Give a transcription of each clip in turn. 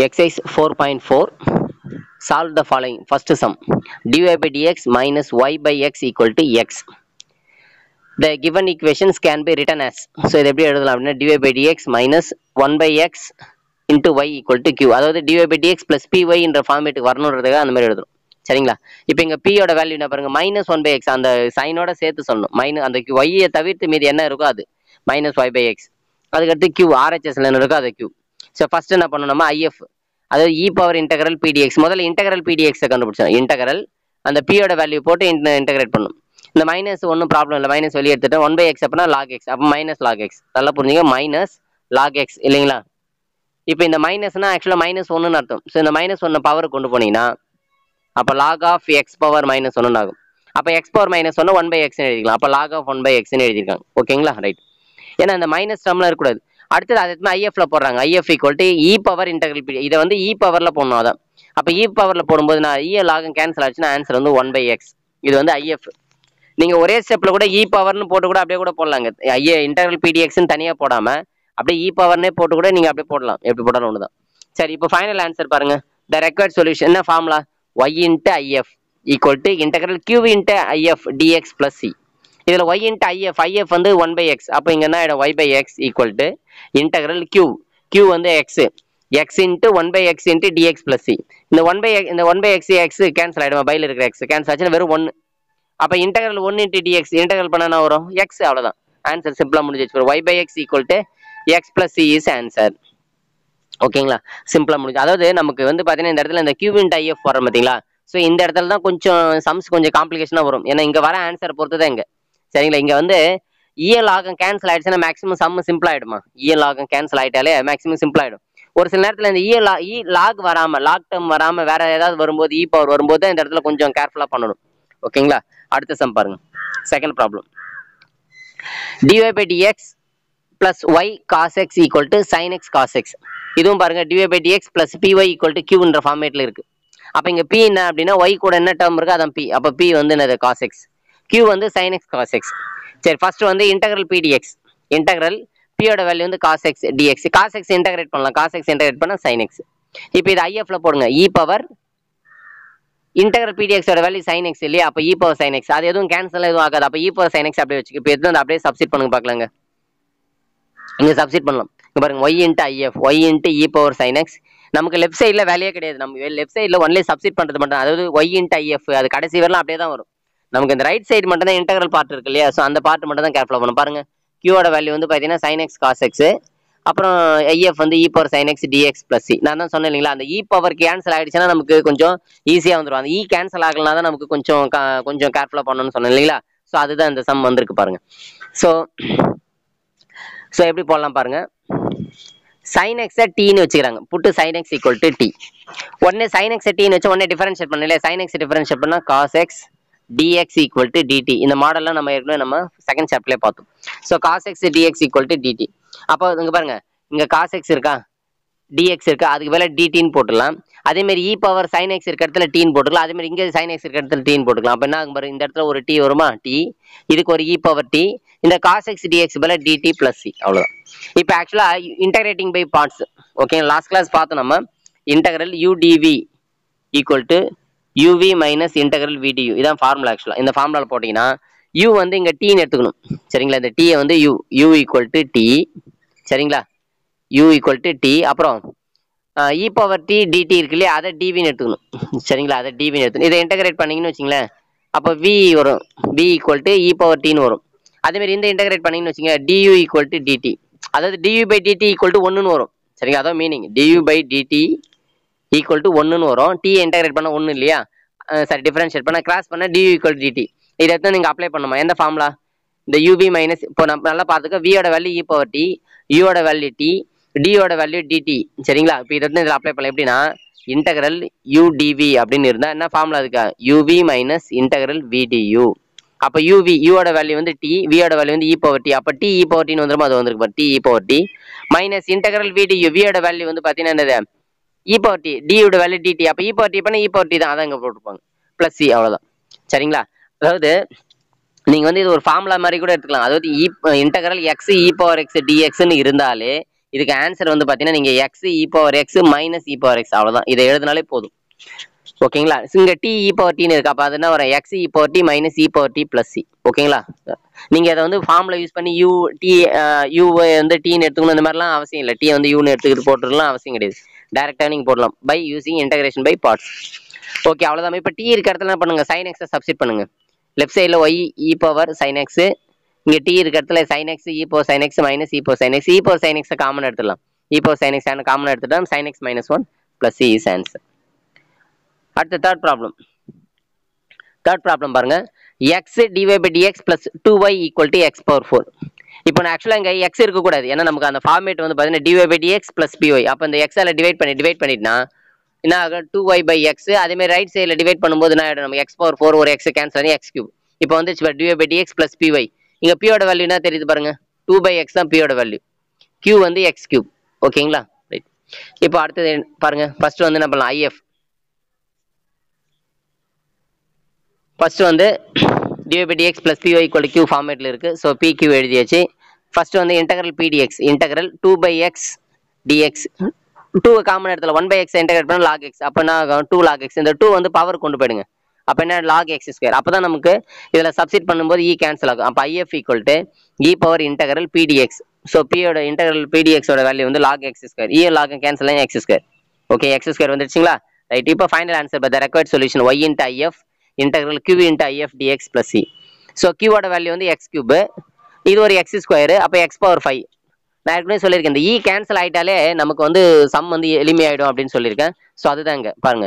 Exercise four point four solve the following first sum dy by dx minus y by x equal to x the given equations can be written as so இதை எப்படி எழுதலாம் அப்படின்னா dy by dx minus one by x into y equal to q அதாவது dy by dx plus என்ற ஃபார்மேட்டுக்கு வரணுன்றதுக்காக அந்த மாதிரி எழுதுறோம் சரிங்களா? இப்போ இங்கே பியோட வேல்யூ என்ன பாருங்க மைனஸ் ஒன் பை எக்ஸ் அந்த சைனோட சேர்த்து சொல்லணும். மைனஸ் அந்த ஒய்யை தவிர்த்து மீது என்ன இருக்கோ அது மைனஸ் ஒய் பை எக்ஸ் அதுக்கடுத்து கியூ ஆர்ஹெச்எஸ்ல என்ன இருக்கோ அது கியூ ஸோ ஃபர்ஸ்ட் என்ன பண்ணணுமா ஐஎஃப் அதாவது இ பவர் இன்டகரல் பிடிஎக்ஸ் முதல்ல இன்டகரல் பிடிஎக்ஸை கண்டுபிடிச்சோம் இன்டகரல் அந்த பியோட வேல்யூ போட்டு இன்டகிரேட் பண்ணும் இந்த மைனஸ் ஒன்றும் ப்ராப்ளம் இல்லை. மைனஸ் வெளியே எடுத்துட்டோம் ஒன் பை எக்ஸ் அப்படின்னா லாக் எக்ஸ் அப்போ மைனஸ் லாக் எக்ஸ் நல்லா புரிஞ்சுங்க? மைனஸ் லாக் எக்ஸ் இல்லைங்களா? இப்போ இந்த மைனஸ்னா ஆக்சுவலாக மைனஸ் ஒன்றுன்னு அர்த்தம். ஸோ இந்த மைனஸ் ஒன்று பவர் கொண்டு போனீங்கன்னா அப்போ log of x power minus ஒன்று ஆகும். அப்போ எக்ஸ் பவர் மைனஸ் ஒன்று ஒன் பை எக்ஸ்னு எழுதிக்கலாம். அப்போ லாக் ஆஃப் ஒன் பை எக்ஸ்னு எழுதிருக்காங்க ஓகேங்களா ரைட் ஏன்னா இந்த மைனஸ் டம்லாம் இருக்கக்கூடாது. அடுத்தது அது ஐஎஃப்ல போடுறாங்க. IF equal to e power integral period இதை வந்து e இ பவர்ல போடணும் அதான். அப்போ இ e பவர்ல போடும்போது நான் இ லாகம் கேன்சல் ஆச்சுன்னா ஆன்சர் வந்து ஒன் பை எக்ஸ் இது வந்து ஐஎஃப் நீங்கள் ஒரே ஸ்டெப்பில் கூட e இ பவர்னு போட்டு கூட அப்படியே கூட போடலாங்க. ஐஏ இன்டெர்னல் பிடிஎக்ஸ்னு தனியாக போடாமல் அப்படியே இ பவர்னே போட்டு கூட நீங்கள் அப்படியே போடலாம். எப்படி போட்டாலும் ஒன்று தான் சரி இப்போ ஃபைனல் ஆன்சர் பாருங்கள் த ரெக்வயர்ட் சொல்யூஷன் என்ன formula y into IF equal to integral q into IF dx plus c இதில் ஒய் இன்ட்டு ஐஎஃப் ஐஎஃப் வந்து ஒன் பை எக்ஸ் அப்போ இங்கே என்ன ஆகிடும் y by x equal to integral q q வந்து x x into one by x into dx plus c இந்த one by இந்த one by x x cancel ஆகிடும் பையில் இருக்கிற எக்ஸ் கேன்சல் ஆச்சுன்னா வெறும் ஒன்று அப்போ integral one into dx integral பண்ண வரும்? எக்ஸ் அவ்வளோதான் ஆன்சர் சிம்பிளாக முடிஞ்சிச்சு y by x equal to x plus c is answer ஓகேங்களா? சிம்பிளாக முடிஞ்சு. அதாவது நமக்கு வந்து பார்த்தீங்கன்னா இந்த இடத்துல இந்த கியூ இன்ட் ஐஎஃப் வரும் பார்த்தீங்களா ஸோ இந்த இடத்துல தான் கொஞ்சம் சம்ஸ் கொஞ்சம் காம்ப்ளிகேஷனாக வரும். ஏன்னா இங்கே வர ஆன்சர் பொறுத்து தான் இங்கே. சரிங்களா? இங்கே வந்து இஎல் ஆகம் கேன்சல் ஆயிடுச்சுன்னா மேக்ஸிமம் சம்மு சிம்பிள் ஆயிடுமா? இஎல் ஆகம் கேன்சல் ஆயிட்டாலே மேக்ஸிமம் சிம்பிள் ஆயிடும். ஒரு சில நேரத்தில் இந்த இஎல் இ லாக் வராம லாக் டேர்ம் வராம வேற ஏதாவது வரும்போது இ பவர் வரும்போது தான் இந்த இடத்துல கொஞ்சம் கேர்ஃபுல்லாக பண்ணணும். ஓகேங்களா? அடுத்த சம் பாருங்க. Second problem dy by dx plus y cos x equal to sine x cos x இதுவும் பாருங்க. Dy by dx plus py equal to கியூன்ற ஃபார்மேட்ல இருக்கு. அப்போ இங்கே பி என்ன அப்படின்னா ஒய் கூட என்ன டேர்ம் இருக்கு அதான் பி அப்போ பி வந்து என்னது? காஸ் எக்ஸ் கியூ வந்து சைன் எக்ஸ் காஸ் எக்ஸ் சரி ஃபர்ஸ்ட் வந்து இன்டெகிரல் பிடிஎக்ஸ் இன்டெகிரல் பியோட வேல்யூ வந்து cos x dx cos x integrate பண்ணலாம். காஸ் எக்ஸ் இன்டெகிரேட் பண்ண சைன் எக்ஸ் இப்போ இது ஐஎஃப்ல போடுங்க. இ பவர் இன்டெகிரல் பிடிஎக்ஸோட வேல்யூ சைன் எக்ஸ் இல்லையா? அப்போ இ பவர் சைன் எக்ஸ் அது எதுவும் கேன்சல் எதுவும் ஆகாது. அப்போ இ பவர் சைன் எக்ஸ் அப்படியே வச்சுக்கு. இப்போ எதுவும் வந்து அப்படியே சப்சிட் பண்ணுங்க பார்க்கலாங்க. இங்கே சப்சிட் பண்ணலாம். இங்கே பாருங்க. Y into IF y into e power sine x நமக்கு லெஃப்ட் சைடில் வேலையே கிடையாது. நம்ம லெஃப்ட் சைடில் ஒன்லி சப்சிட் பண்ணுறது மட்டும் அதாவது ஒய் இன்ட்டு ஐஎஃப் அது கடைசி வரலாம் அப்படியே தான் வரும். நமக்கு இந்த ரைட் சைடு மட்டும் தான் இன்டெகிரல் பார்ட் இருக்கு இல்லையா? ஸோ அந்த பார்ட் மட்டும் தான் கேர்ஃபுல்லாக பண்ணும் பாருங்க. கியூவோட வேல்யூ வந்து பார்த்தீங்கன்னா சைன் எக்ஸ் அப்புறம் ஐஎஃப் வந்து e power sine x dx plus c நான் தான் சொன்னேன் இல்லைங்களா? அந்த இ பவர் கேன்சல் ஆயிடுச்சுன்னா நமக்கு கொஞ்சம் ஈஸியாக வந்துடும் அந்த இ கேன்சல் ஆகலனா தான் நமக்கு கொஞ்சம் க- கொஞ்சம் கேர்ஃபுல்லாக பண்ணணும்னு சொன்னேன் இல்லைங்களா? ஸோ அதுதான் இந்த சம் வந்திருக்கு பாருங்க. ஸோ ஸோ எப்படி போடலாம் பாருங்க? சைன் எக்ஸை டீன்னு வச்சுக்கிறாங்க. Put sine x equal to t உடனே சைன் எக்ஸை டீன்னு வச்சு உடனே டிஃபரன்ஷியேட் பண்ணல சைன் எக்ஸ் டிஃபரன்ஷியேட் பண்ணால் cos x dx equal to dt இந்த மாடல்லாம் நம்ம ஏற்கனவே நம்ம செகண்ட் சாப்டர்லேயே பார்த்தோம். So cos x dx equal to dt அப்போ இங்க பாருங்க. இங்க காஸ் எக்ஸ் இருக்கா? டிஎக்ஸ் இருக்கா? அதுக்கு மேலே டிடின்னு போட்டுடலாம். அதே மாதிரி இ பவர் சைன் எக்ஸ் இருக்க இடத்துல டீன் போட்டுக்கலாம். அதே மாதிரி இங்கே சைன் எக்ஸ் இருக்க இடத்துல டீன் போட்டுக்கலாம். அப்போ என்ன ஆகும் பாருங்க இந்த இடத்துல ஒரு டி வருமா? டி இதுக்கு ஒரு இ பவர் டி இந்த காஸ் எக்ஸ் டிஎக்ஸ் மேலே டிடி பிளஸ் சி அவ்வளோதான் இப்போ ஆக்சுவலாக integrating by parts okay last class பார்த்தோம் நம்ம. Integral udv equal to uv minus integral vdu இதான் ஃபார்முலா ஆக்சுவலாக இந்த ஃபார்முலாவில் போட்டிங்கன்னா யூ வந்து இங்கே டீன்னு எடுத்துக்கணும். சரிங்களா? இந்த டீயை வந்து u u equal to t சரிங்களா? யூ ஈக்குவல் டு டி அப்புறம் இ பவர் டி டிடி இருக்கு இல்லையா? அதை டிவின்னு எடுத்துக்கணும். சரிங்களா? அதை டிவின்னு எடுத்துக்கணும். இதை இன்டகிரேட் பண்ணிங்கன்னு வச்சுங்களேன். அப்போ வி வரும். V equal to e power டின்னு வரும். அதேமாரி இந்த இன்டகிரேட் பண்ணீங்கன்னு வச்சுங்க டியூ ஈக்குவல் டு டிடி அதாவது du by dt equal to ஒன்றுன்னு வரும். சரிங்களா? அதான் meaning du by dt equal to ஒன்றுன்னு வரும். டி இன்டகிரேட் பண்ண ஒன்று இல்லையா? சாரி டிஃபரன்ஷியேட் பண்ண கிராஸ் பண்ண டி ஈக்குவல் டிடி இதை எடுத்து நீங்கள் அப்ளை பண்ணுமா எந்த ஃபார்முலா இந்த யூவி மைனஸ் இப்போ நம்ம நல்லா பார்த்துக்க வியோட வேல்யூ இ பவர் டி யூவோட வேல்யூ டி டியோட வேல்யூ டிடி சரிங்களா? இப்போ இதை வந்து இதில் அப்ளை பண்ணலாம். எப்படின்னா இன்டகரல் யூடிவி அப்படின்னு இருந்தால் என்ன ஃபார்முலா இருக்கா? UV minus integral v du அப்போ யூவி யூவோட வேல்யூ வந்து டி வியோட வேல்யூ வந்து இ பவர் டி அப்போ டி இ பவர் டின்னு வந்துருமா? அது வந்துருக்கு t e power t minus integral vdu வியோட value வந்து பார்த்தீங்கன்னா என்னது? இ பவர் டி டியோட வேல்யூ டிடி அப்போ இ பவர் டி பண்ண இ பவர் டி தான் அதை அங்கே போட்டிருப்பாங்க. ப்ளஸ் சி அவ்வளோதான் சரிங்களா? அதாவது நீங்கள் வந்து இது ஒரு ஃபார்முலா மாதிரி கூட எடுத்துக்கலாம். அதாவது e integral x e power x டிஎக்ஸ்னு இருந்தாலே இதுக்கு ஆன்சர் வந்து பார்த்தீங்கன்னா நீங்கள் x e e power x minus e e power x அவ்வளோதான் இதை எழுதினாலே போதும். ஓகேங்களா? இங்கே டி இ e பவர் டின்னு இருக்கு. அப்போ அது என்ன வரும்? X e power t minus e power t plus c ஓகேங்களா? நீங்கள் அதை வந்து ஃபார்ம்ல யூஸ் பண்ணி யூ டி யூ வந்து டீன்னு எடுத்துக்கணும். இந்த மாதிரிலாம் அவசியம் இல்லை. டி வந்து யூன்னு எடுத்துக்கிட்டு போட்டுருலாம் அவசியம் கிடையாது. டேரக்டாக நீங்க போடலாம். By using integration by parts okay அவ்வளோதான் இப்போ டி இருக்க இடத்துல என்ன பண்ணுங்க? சைன் எக்ஸை சப்ஸ்டிட் பண்ணுங்க. லெஃப்ட் சைடில் y e power sine x இங்கே டி இருக்க இடத்துல sine x e power sine x minus e power sine x e power sine எக்ஸை காமன் எடுத்துடலாம். E power sine x common எடுத்துட்டோம். Sine x minus one plus c is answer அடுத்த third problem third problem பாருங்க. X dy by dx plus two y equal to x power four இப்போ நான் ஆக்சுவலாக இங்கே X இருக்கக்கூடாது. ஏன்னா நமக்கு அந்த ஃபார்மேட் வந்து பார்த்தீங்கன்னா dy by dx plus py அப்போ இந்த எக்ஸால் டிவைட் பண்ணி டிவைட் பண்ணிட்டுனா என்ன ஆகும்? டூ ஒய் பை எக்ஸ் அதேமாதிரி ரைட் சைடில் டிவைட் பண்ணும்போது என்ன ஆகிடும் நம்ம எக்ஸ் பவர் ஃபோர் ஒரு எக்ஸ் கேன்சல் ஆகி எக்ஸ் கியூப் இப்போ வந்து dy by dx plus py இங்கே பியோட வேல்யூ என்ன தெரியுது பாருங்க? டூ பை எக்ஸ் தான் பியோட வேல்யூ கியூ வந்து எக்ஸ் கியூப் ஓகேங்களா? ரைட் இப்போ அடுத்தது பாருங்க. ஃபர்ஸ்ட் வந்து என்ன பண்ணலாம்? ஐஎஃப் ஃபர்ஸ்ட் வந்து dy by dx plus py equal q ஃபார்மேட்டில் இருக்குது ஸோ பி கியூ எழுதியாச்சு. ஃபர்ஸ்ட் வந்து integral pdx integral two by x dx two common இடத்துல ஒன் பை எக்ஸ் இன்டகிரேட் பண்ண லாக் எக்ஸ் அப்போ டூ லாக் எக்ஸ் இந்த two வந்து பவர் கொண்டு போயிடுங்க. அப்போ என்ன? லாக் எக்ஸ் ஸ்கொயர் அப்போ தான் நமக்கு இதில் சப்சிட் பண்ணும்போது இ கேன்சல் ஆகும். அப்போ IF equal to e power integral pdx so பியோட இன்டகரல் பிடிஎக்ஸோட வேல்யூ வந்து log x square e log cancel ஆகி x square okay x square வந்துருச்சுங்களா right இப்போ final answer but the required solution y into IF integral q into IF dx plus c so கியூவோட value வந்து X cube இது ஒரு X square அப்போ X power five நான் ஏற்கனவே சொல்லியிருக்கேன் இந்த e இ cancel ஆகிட்டாலே நமக்கு வந்து சம் வந்து எளிமையாயிடும் அப்படின்னு சொல்லியிருக்கேன். ஸோ அதுதான் பாருங்க.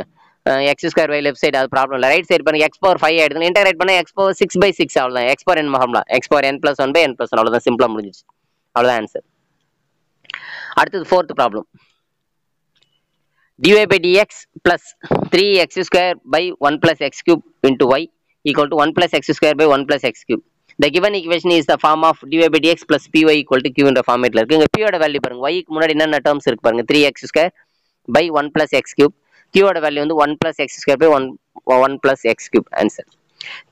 X square by left side அது ப்ராப்ளம் இல்லை. ரைட் சைடு பண்ணி எக்ஸ் பவர் ஃபைவ் ஆயிடுது இன்டகிரேட் பண்ண x power six by six அவ்வளோதான் x power n formula x power n plus one by n plus one அவ்வளோதான் சிம்பிளாக முடிஞ்சிச்சு. அவ்வளோதான் ஆன்சர் அடுத்தது fourth problem dy by dx plus 3x square by 1 plus x cube into y equal to 1 plus x square by 1 plus x cube. The given equation is the form of dy by dx plus py equal to q என்ற ஃபார்மேட்ல இருக்கு இங்க p யோட value பாருங்க y க்கு முன்னாடி என்னென்ன terms இருக்கு பாருங்க 3x square by 1 plus x cube q யோட வேல்யூ வந்து 1 plus x square by 1 1 plus x cube answer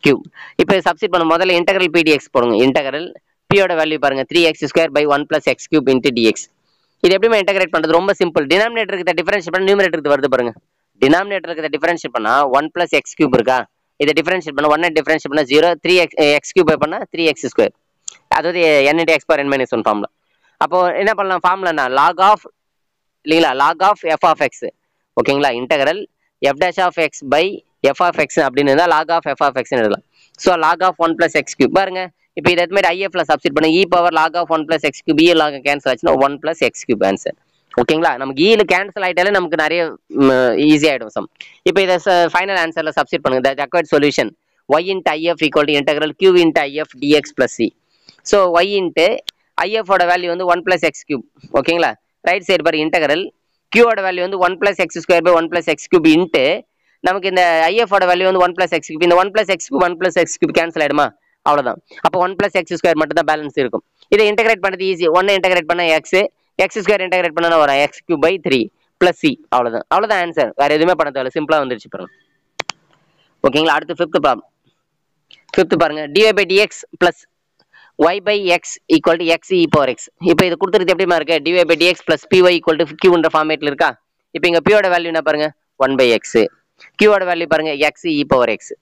q இப்போ சப்ஸ்டிட் பண்ண முதல்ல இன்டெகிரல் pdx போடுங்க இன்டெகிரல் p யோட வேல்யூ பாருங்க 3x square by 1 plus x cube into dx இது எப்படி இன்டகிரேட் பண்ணுறது ரொம்ப சிம்பிள் டினாமினேட்டருக்கு டிஃபரன்ஷியல் பண்ண நியூமரேட்டருக்கு வருது பாருங்க. டினாமினேட்டருக்கு டிஃபரன்ஷியல் பண்ணால் ஒன் பிளஸ் எக்ஸ் கியூப் இருக்கா? இதை டிஃபரன்ஷியல் பண்ண ஒன் டிஃபரன்ஷியல் பண்ண zero three x x cube பண்ணால் த்ரீ எக்ஸ் ஸ்கொயர் அதாவது n into x power n minus one ஃபார்ம்ல அப்போ என்ன பண்ணலாம்? ஃபார்ம்ல என்ன? லாக் ஆஃப் இல்லைங்களா? Log of f of x ஓகேங்களா? Integral f dash of x by f of x அப்படின்னு இருந்தால் லாக் ஆஃப் எஃப் ஆஃப் எக்ஸ்னு எழுதலாம். So log of one plus x cube பாருங்க. இப்போ இதை மாதிரி ஐஎஃப்ல சப்ஸ்டிட் பண்ணி. E power log of one plus x cube e log cancel ஆச்சுன்னா one plus x cube answer ஓகேங்களா நமக்கு ஈல கேன்சல் ஆயிட்டாலே நமக்கு நிறைய ஈஸி ஆயிடும் சம் இப்போ இதை ஃபைனல் ஆன்சர்ல சப்ஸ்டிட் பண்ணுங்க. The required solution y into IF equal to integral q into IF dx plus c so y into ஐஎஃபோட value வந்து ஒன் பிளஸ் எக்ஸ் கியூப் ஓகேங்களா ரைட் சைடு பாரு இன்டெகிரல் கியூவோட வேல்யூ வந்து one plus x square by one plus x cube into நமக்கு இந்த ஐஎஃபோட value வந்து one plus X cube இந்த one plus x cube one plus x cube cancel ஆயிடுமா? அவ்வளோதான் அப்போ ஒன் பிளஸ் எக்ஸ் ஸ்கொயர் மட்டும் தான் பேலன்ஸ் இருக்கும். இதை இன்டெகிரேட் பண்ணுறது ஈஸி ஒன்னு இன்டெகிரேட் பண்ண எக்ஸ் எக்ஸ் ஸ்கொயர் இன்டெகிரேட் பண்ணால் வரும். X cube by three plus c அவ்வளோதான் அவ்வளோதான் ஆன்சர் வேறு எதுவுமே பண்ண தேவை சிம்பிளாக வந்துருச்சு பாருங்க. ஓகேங்களா அடுத்து ஃபிஃப்த் ப்ராப்ளம் ஃபிஃப்த் பாருங்க. Dy by dx plus y by x equal to x e power x இப்போ இது கொடுத்துருக்கு எப்படிமா இருக்கு? Dy by dx plus py equal to கியூன்ற ஃபார்மேட்டில் இருக்கா? இப்போ இங்கே பியோட வேல்யூ என்ன பாருங்க? ஒன் பை எக்ஸ் கியூவோட வேல்யூ பாருங்க எக்ஸ் இ பவர் எக்ஸ்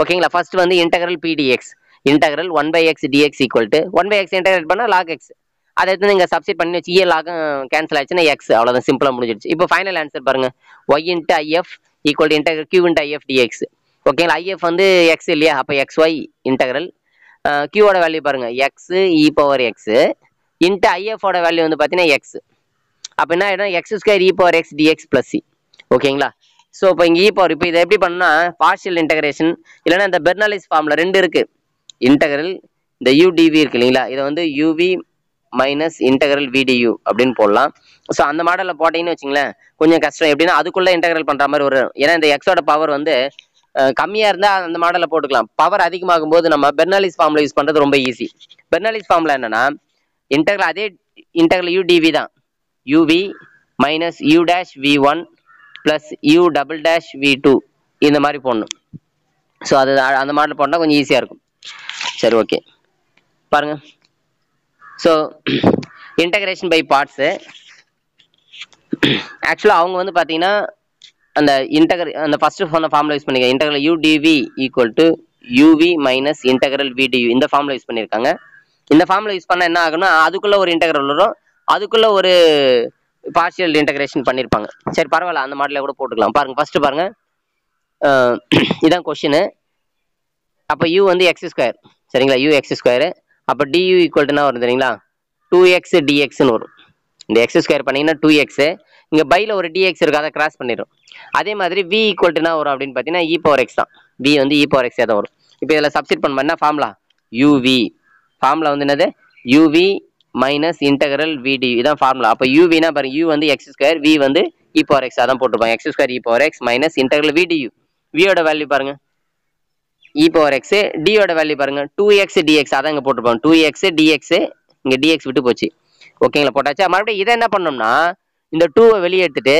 ஓகேங்களா ஃபர்ஸ்ட் வந்து integral pdx integral one by x dx equal to one by x integrate பண்ணால் லாக் எக்ஸ் அதை எடுத்து நீங்கள் சப்ஸ்டிட் பண்ணி வச்சு ஏ லாகும் கேன்சல் ஆச்சுன்னா எக்ஸ் அவ்வளோதான் சிம்பிளாக முடிஞ்சிடுச்சு. இப்போ ஃபைனல் ஆன்சர் பாருங்க. Y into IF equal to integral q into IF dx ஓகேங்களா ஐஎஃப் வந்து எக்ஸ் இல்லையா? அப்போ எக்ஸ் ஒய் இன்டகரல் கியூவோட வேல்யூ பாருங்க. X e power x into ஐஎஃபோட value வந்து பார்த்தீங்கன்னா எக்ஸ் அப்போ என்ன ஆகிடும் x square e power x dx plus c ஓகேங்களா ஸோ இப்போ இங்கே இ பவர் இப்போ இதை எப்படி பண்ணால் பார்ஷியல் இன்டகிரேஷன் இல்லைன்னா இந்த பெர்னாலிஸ் ஃபார்மில் ரெண்டு இருக்குது இன்டகரல் இந்த யூடிவி இருக்கு இல்லைங்களா? இதை வந்து யூவி மைனஸ் இன்டகரல் விடியூ அப்படின்னு போடலாம். ஸோ அந்த மாடலில் போட்டீங்கன்னு வச்சுங்களேன் கொஞ்சம் கஷ்டம். எப்படின்னா அதுக்குள்ளே இன்டகரல் பண்ணுற மாதிரி வரும் ஏன்னா இந்த எக்ஸோட பவர் வந்து கம்மியாக இருந்தால் அந்த மாடலில் போட்டுக்கலாம். பவர் அதிகமாகும் போது நம்ம பெர்னாலிஸ் ஃபார்மில் யூஸ் பண்ணுறது ரொம்ப ஈஸி பெர்னாலிஸ் ஃபார்மில் என்னென்னா இன்டகரல் அதே இன்டகரல் யூடிவி தான். Uv minus u dash v one plus u double dash v two இந்த மாதிரி போடணும். ஸோ அது அந்த மாடல் போட்டால் கொஞ்சம் ஈஸியாக இருக்கும். சரி ஓகே பாருங்க. ஸோ இன்டகிரேஷன் பை பார்ட்ஸு ஆக்சுவலாக அவங்க வந்து பார்த்தீங்கன்னா அந்த இன்டகர் அந்த ஃபர்ஸ்ட் சொன்ன ஃபார்முலா யூஸ் பண்ணிக்க integral u dv equal to UV minus integral v du இந்த ஃபார்முலா யூஸ் பண்ணியிருக்காங்க இந்த ஃபார்முலா யூஸ் பண்ணால் என்ன ஆகும்னா அதுக்குள்ளே ஒரு இன்டகரல் வரும். அதுக்குள்ளே ஒரு பார்ஷியல் இன்டகிரேஷன் பண்ணியிருப்பாங்க சரி பரவாயில்ல. அந்த மாடலில் கூட போட்டுக்கலாம். பாருங்கள் ஃபஸ்ட்டு பாருங்கள் இதுதான் இதான் கொஷினு அப்போ யூ வந்து எக்ஸ் ஸ்கொயர் சரிங்களா? யூ எக்ஸ் ஸ்கொயரு அப்போ டியூ ஈக்குவல் டு வரும் சரிங்களா டூ எக்ஸ் டிஎக்ஸ்னு வரும். இந்த எக்ஸ் ஸ்கொயர் பண்ணீங்கன்னா டூ எக்ஸு இங்கே பையில் ஒரு டிஎக்ஸ் இருக்காத அதை கிராஸ் பண்ணிடும் அதே மாதிரி வி ஈக்குவல் வரும் அப்படின்னு பார்த்தீங்கன்னா இ பவர் எக்ஸ் தான். வி வந்து இ பவர் எக்ஸே தான் வரும். இப்போ இதில் சப்ஸ்டிட் பண்ண என்ன ஃபார்முலா யூவி ஃபார்முலா வந்து என்னது? யூவி மைனஸ் இன்டகரல் விடி இதான் ஃபார்முலா அப்போ யூவினா பாருங்க யூ வந்து எக்ஸ் ஸ்கொயர் வி வந்து இ பவர் எக்ஸ் அதான் போட்டிருப்பாங்க. X square e power x minus integral vdu வியோட value பாருங்க. இ பவர் எக்ஸ் டியோட வேல்யூ பாருங்க. டூ எக்ஸ் டிஎக்ஸ் அதான் இங்கே போட்டிருப்பாங்க டூ எக்ஸ் டிஎக்ஸ் இங்கே டிஎக்ஸ் விட்டு போச்சு. ஓகேங்களா போட்டாச்சா? மறுபடியும் இதை என்ன பண்ணோம்னா இந்த டூவை வெளியே எடுத்துட்டு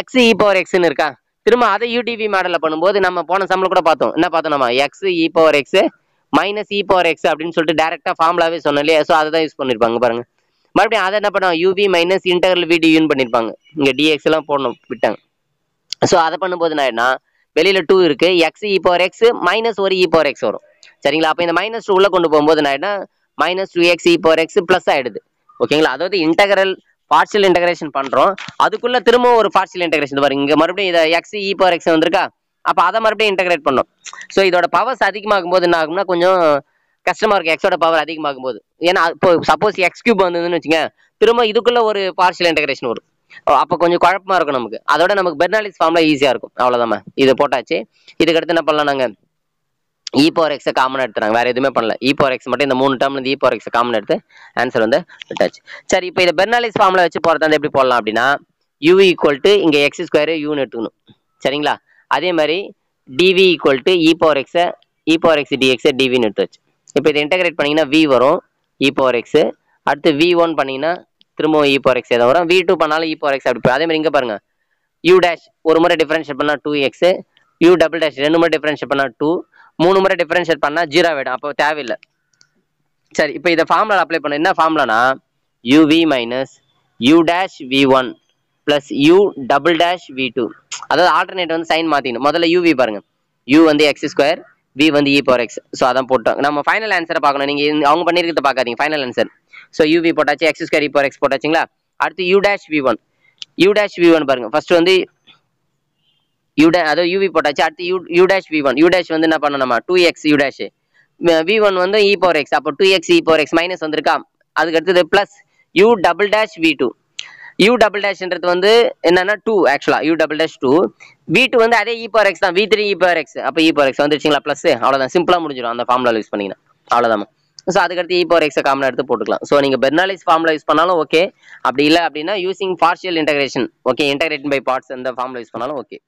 எக்ஸ் இ பவர் எக்ஸ்னு இருக்கா? திரும்ப அதை யூடிவி மாடலில் பண்ணும்போது நம்ம போன சம்பளம் கூட பார்த்தோம். என்ன பார்த்தோம் நம்ம? X e power x minus e power x அப்படின்னு சொல்லிட்டு டேரெக்டாக ஃபார்முலாவே சொன்னோம் இல்லையா? ஸோ அதை தான் யூஸ் பண்ணியிருப்பாங்க பாருங்க. மறுபடியும் அதை என்ன பண்ணுவாங்க யூவி மைனஸ் இன்டர்வல் விடி யூன் பண்ணியிருப்பாங்க இங்கே டிஎக்ஸ் எல்லாம் போடணும் விட்டாங்க. ஸோ அதை பண்ணும்போது என்ன வெளியில டூ இருக்கு. X e power x minus ஒரு இ பவர் எக்ஸ் வரும். சரிங்களா? அப்போ இந்த மைனஸ் டூ உள்ள கொண்டு போகும்போது என்ன minus two x e power x plus ஆயிடுது. ஓகேங்களா அதாவது இன்டகரல் பார்ஷியல் இன்டகிரேஷன் பண்றோம். அதுக்குள்ள திரும்ப ஒரு பார்ஷியல் இன்டகிரேஷன் வரும் இங்க மறுபடியும் இதை எக்ஸ் இ பவர் எக்ஸ் வந்திருக்கா? அப்போ அதை மறுபடியும் இன்டகிரேட் பண்ணும். ஸோ இதோட பவர்ஸ் அதிகமாகும் போது என்ன ஆகும்னா கொஞ்சம் கஷ்டமா இருக்கு எக்ஸோட பவர் அதிகமாகும் போது ஏன்னா இப்போ சப்போஸ் எக்ஸ் கியூப் வந்ததுன்னு வச்சுங்க திரும்ப இதுக்குள்ள ஒரு பார்ஷியல் இன்டகிரேஷன் வரும். அப்போ கொஞ்சம் குழப்பமா இருக்கும் நமக்கு. அதோட நமக்கு பெர்னாலிஸ் ஃபார்ம்ல ஈஸியா இருக்கும். அவ்வளவுதான் இது போட்டாச்சு. இதுக்கு அடுத்து என்ன பண்ணலாம் நாங்க? இ பவர் எக்ஸை காமன் எடுத்துறாங்க. வேற எதுவுமே பண்ணல. இ பவர் எக்ஸ் மட்டும் இந்த மூணு டேர்ம்ல இருந்து இ பவர் எக்ஸ் காமன் எடுத்து ஆன்சர் வந்து விட்டாச்சு. சரி இப்போ இதை பெர்னாலிஸ் ஃபார்ம்ல வச்சு போறதா எப்படி போடலாம் அப்படின்னா யூ ஈக்குவல் டு இங்க எக்ஸ் ஸ்கொயர் யூன்னு எடுத்துக்கணும். சரிங்களா? அதே மாதிரி dv equal to e power எக்ஸை இ பவர் எக்ஸ் டிஎக்ஸை டிவின்னு எடுத்து வச்சு. இப்போ இதை இன்டகிரேட் பண்ணீங்கன்னா வி வரும். இ பவர் எக்ஸ் அடுத்து வி ஒன் பண்ணீங்கன்னா திரும்பவும் இ போர் எக்ஸ் ஏதோ வரும். வி டூ பண்ணாலும் இ போர் எக்ஸ் அப்படி அதே மாதிரி இங்கே பாருங்க. யூ டேஷ் ஒரு முறை டிஃபரன்ஷியேட் பண்ணால் two x u double dash ரெண்டு முறை டிஃபரன்ஷியேட் பண்ணால் டூ மூணு முறை டிஃபரன்ஷியேட் பண்ணால் ஜீரோ ஆகிடும் அப்போ தேவையில்லை. சரி இப்போ இதை ஃபார்முலா அப்ளை பண்ண. என்ன ஃபார்முலானா uv minus u dash v one plus u double dash v two அதாவது ஆல்டர்னேட் வந்து சைன் மாற்றிக்கணும் முதல்ல யூவி பாருங்க. யூ வந்து எக்ஸ் ஸ்கொயர் வி வந்து இ பவர் எக்ஸ் ஸோ அதான் போட்டோம் நம்ம ஃபைனல் ஆன்சரை பார்க்கணும். நீங்கள் அவங்க பண்ணியிருக்கிறத பார்க்காதீங்க. ஃபைனல் ஆன்சர் ஸோ யூவி போட்டாச்சு x square e power x போட்டாச்சுங்களா? அடுத்து u dash v one u dash v one பாருங்க. ஃபர்ஸ்ட் வந்து யூ டே அதாவது யூவி போட்டாச்சு. அடுத்து u u dash v one u dash வந்து என்ன பண்ணணுமா two x u dash v one வந்து இ பவர் எக்ஸ் அப்போ two x e power x minus வந்திருக்கா? அதுக்கு அடுத்தது plus u double dash v two u double டேஷ்ன்றது வந்து என்னன்னா டூ ஆக்சுவலா u double dash two v two வந்து அதே இ பவர் எக்ஸ் தான். V three e power x அப்போ இ பவர் எக்ஸ் வந்துருச்சுங்களா? ப்ளஸ் அவ்வளோதான் சிம்பிளாக முடிஞ்சிடும் அந்த ஃபார்முலா யூஸ் பண்ணீங்கன்னா. அவ்வளோதான் ஸோ அதுக்கடுத்து இ பவர் எக்ஸை காமனாக எடுத்து போட்டுக்கலாம். ஸோ நீங்கள் பெர்னாலிஸ் ஃபார்முலா யூஸ் பண்ணாலும் ஓகே அப்படி இல்லை அப்படின்னா using partial integration okay integration by parts அந்த ஃபார்முலா யூஸ் பண்ணாலும் ஓகே